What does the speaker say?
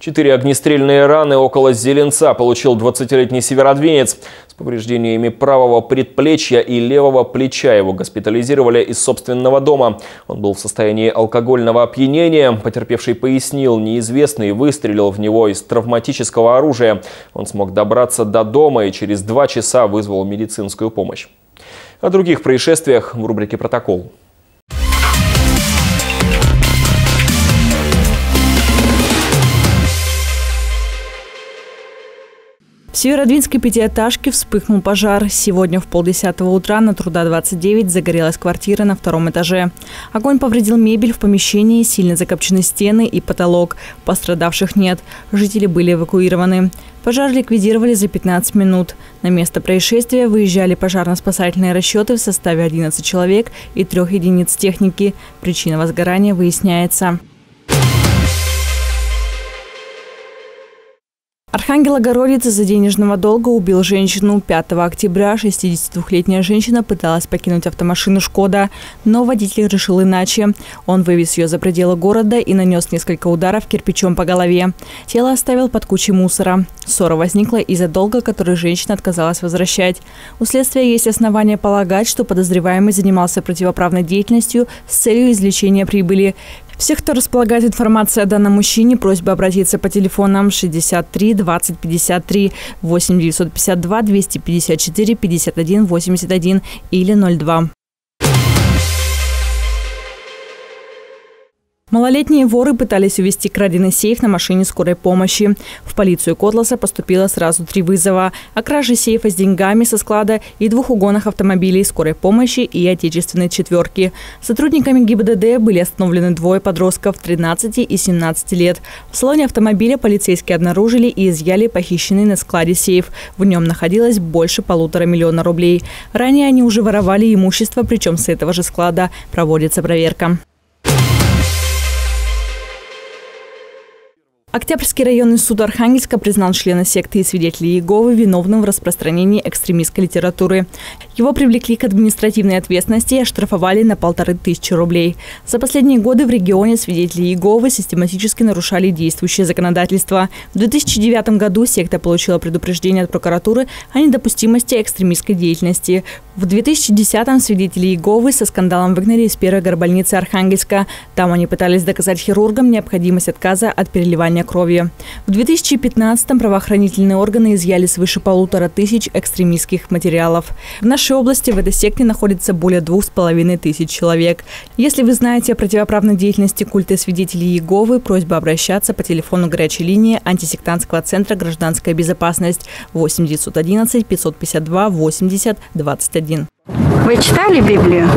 Четыре огнестрельные раны около Зеленца получил 20-летний северодвинец. С повреждениями правого предплечья и левого плеча его госпитализировали из собственного дома. Он был в состоянии алкогольного опьянения. Потерпевший пояснил, неизвестный выстрелил в него из травматического оружия. Он смог добраться до дома и через два часа вызвал медицинскую помощь. О других происшествиях в рубрике «Протокол». В Северодвинской пятиэтажке вспыхнул пожар. Сегодня в полдесятого утра на Труда 29 загорелась квартира на втором этаже. Огонь повредил мебель в помещении, сильно закопчены стены и потолок. Пострадавших нет. Жители были эвакуированы. Пожар ликвидировали за 15 минут. На место происшествия выезжали пожарно-спасательные расчеты в составе 11 человек и трех единиц техники. Причина возгорания выясняется. Архангел Огородец из-за денежного долга убил женщину. 5 октября 62-летняя женщина пыталась покинуть автомашину «Шкода», но водитель решил иначе. Он вывез ее за пределы города и нанес несколько ударов кирпичом по голове. Тело оставил под кучей мусора. Ссора возникла из-за долга, который женщина отказалась возвращать. У следствия есть основания полагать, что подозреваемый занимался противоправной деятельностью с целью извлечения прибыли. Всех, кто располагает информацией о данном мужчине, просьба обратиться по телефонам 63 20 53 8 952 254 51 81 или 02. Малолетние воры пытались увезти краденый сейф на машине скорой помощи. В полицию Котласа поступило сразу три вызова. О краже сейфа с деньгами со склада и двух угонах автомобилей скорой помощи и отечественной четверки. Сотрудниками ГИБДД были остановлены двое подростков 13 и 17 лет. В салоне автомобиля полицейские обнаружили и изъяли похищенный на складе сейф. В нем находилось больше полутора миллиона рублей. Ранее они уже воровали имущество, причем с этого же склада. Проводится проверка. Октябрьский районный суд Архангельска признал члена секты и свидетелей Иеговы виновным в распространении экстремистской литературы. Его привлекли к административной ответственности и оштрафовали на полторы тысячи рублей. За последние годы в регионе свидетели Иеговы систематически нарушали действующее законодательство. В 2009 году секта получила предупреждение от прокуратуры о недопустимости экстремистской деятельности. В 2010-м свидетели Иеговы со скандалом выгнали из первой горбольницы Архангельска. Там они пытались доказать хирургам необходимость отказа от переливания переливания крови. В 2015-м правоохранительные органы изъяли свыше полутора тысяч экстремистских материалов. В нашей области в этой секте находится более двух с половиной тысяч человек. Если вы знаете о противоправной деятельности культа свидетелей Иеговы, просьба обращаться по телефону горячей линии антисектантского центра «Гражданская безопасность» 8 911 552 80 21. Вы читали Библию?